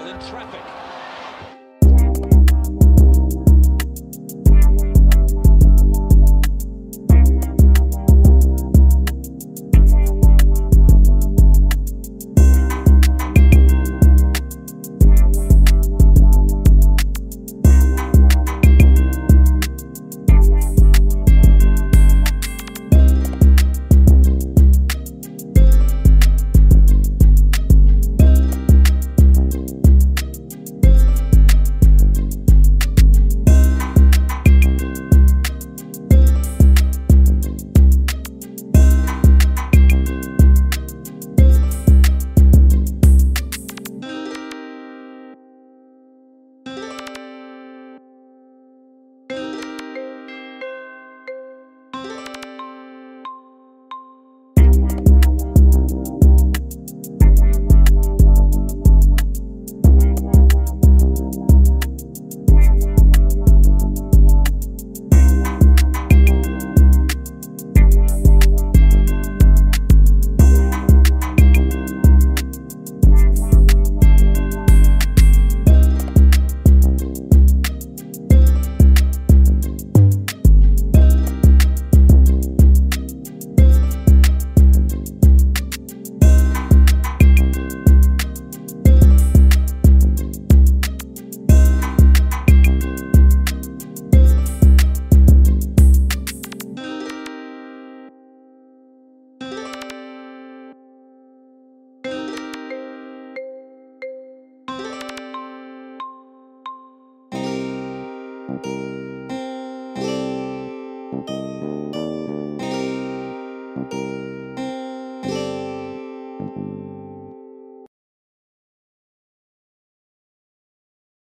in traffic.